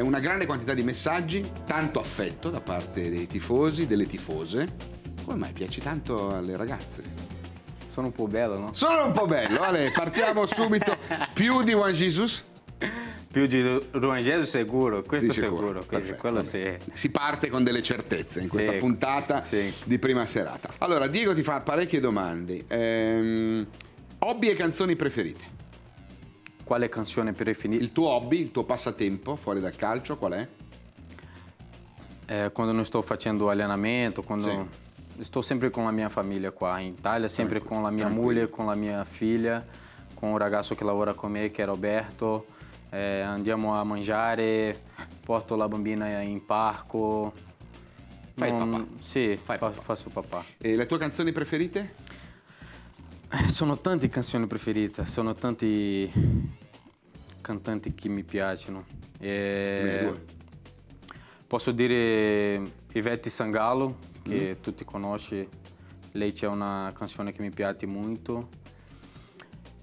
una grande quantità di messaggi, tanto affetto da parte dei tifosi, delle tifose. Come mai piaci tanto alle ragazze? Sono un po' bello, no? Sono un po' bello, Ale, partiamo subito. Più di Juan Jesus? Più di Juan Jesus sicuro, questo Sì, sicuro. quello, Perfetto, quello vabbè. sì. Si parte con delle certezze in Sì. questa puntata Sì. di prima serata. Allora, Diego ti fa parecchie domande. Ehm, hobby e canzoni preferite? Quale canzone preferita? Il tuo hobby, il tuo passatempo fuori dal calcio, qual è? É, quando não estou fazendo allenamento, quando Sim. estou sempre com a minha família qua em Itália, sempre com a minha tranquilo. mulher, com a minha filha, com o ragazzo che lavora con me, che è Roberto. É, andiamo a mangiare, porto la bambina in parco. Fai il papà. Sì, Fai fa- papà. faccio papà. E le tue canzoni preferite? Eh, Sono tante canzoni preferite, sono tanti cantanti che mi piacciono. Due. Posso dire Ivete Sangalo, che Mm. tutti conosci. Lei c'è una canzone che mi piace molto.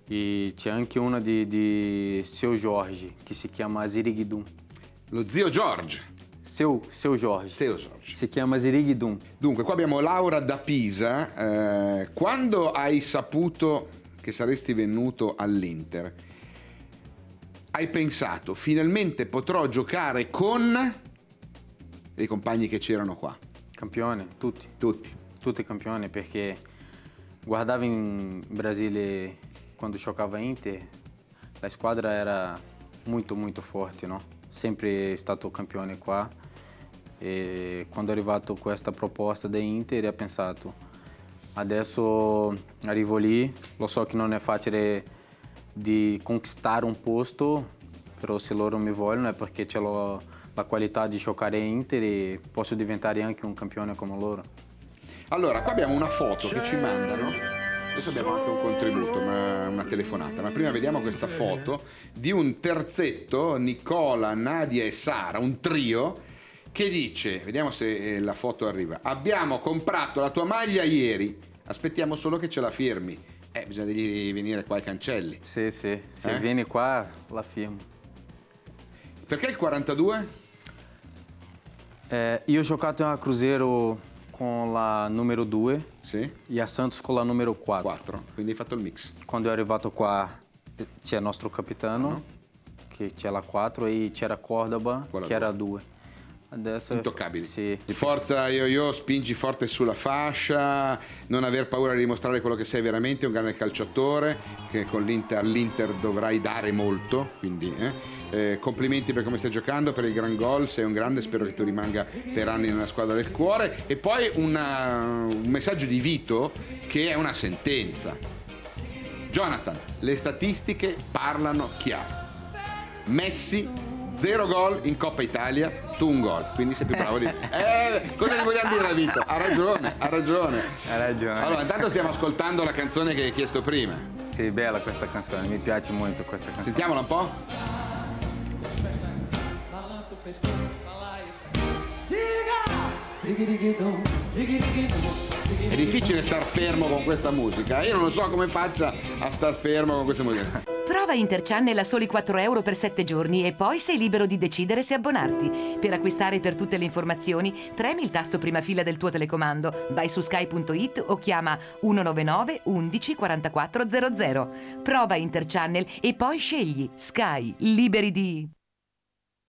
E c'è anche una di, di Seu Jorge, che si chiama Ziriguidum. Lo zio George. Seu, Seu Jorge. Seu George. Si chiama Ziriguidum. Dunque, qua abbiamo Laura da Pisa. Eh, quando hai saputo che saresti venuto all'Inter, hai pensato finalmente potrò giocare con i compagni che c'erano qua? Campione, tutti. Tutti. tutti campioni perché guardavo in Brasile quando giocava Inter, la squadra era molto molto forte, no? Sempre stato campione qua e quando è arrivato questa proposta da Inter ho pensato adesso arrivo lì, lo so che non è facile di conquistare un posto, però se loro mi vogliono è perché c'è la qualità di giocare in Inter e posso diventare anche un campione come loro. Allora, qua abbiamo una foto che ci mandano. Adesso abbiamo anche un contributo, una, una telefonata. Ma prima vediamo questa foto di un terzetto, Nicola, Nadia e Sara, un trio, che dice, vediamo se eh, la foto arriva, abbiamo comprato la tua maglia ieri, aspettiamo solo che ce la firmi. Eh, bisogna dirgli venire qua ai cancelli. Sì, sì, se Eh? vieni qua la firmo. Perché il 42? Eh, io ho giocato a Cruzeiro con la numero 2 Sì, e a Santos con la numero 4. 4, quindi hai fatto il mix. Quando è arrivato qua c'è il nostro capitano, che c'è la 4, e c'era Cordoba, Quella che era due. 2. Adesso Intoccabili. Sì. Forza yo-yo, spingi forte sulla fascia, non aver paura di dimostrare quello che sei veramente, un grande calciatore che con l'Inter, all'Inter dovrai dare molto, quindi eh. Eh, complimenti per come stai giocando, per il gran gol, sei un grande, spero che tu rimanga per anni nella squadra del cuore e poi una- un messaggio di Vito che è una sentenza. Jonathan, le statistiche parlano chiaro. Messi, zero gol in Coppa Italia, tu un gol, quindi sei più bravo di me. Eh, cosa gli vogliamo dire a Vito? Ha ragione, ha ragione. Ha ragione. Allora, intanto stiamo ascoltando la canzone che hai chiesto prima. Sì, bella questa canzone, mi piace molto questa canzone. Sentiamola un po'? È difficile star fermo con questa musica. Io non so come faccia a star fermo con questa musica. Prova Interchannel a soli 4 euro per 7 giorni e poi sei libero di decidere se abbonarti. Per acquistare per tutte le informazioni, premi il tasto prima fila del tuo telecomando, vai su sky.it o chiama 199 11 44 00. Prova Interchannel e poi scegli Sky, liberi di...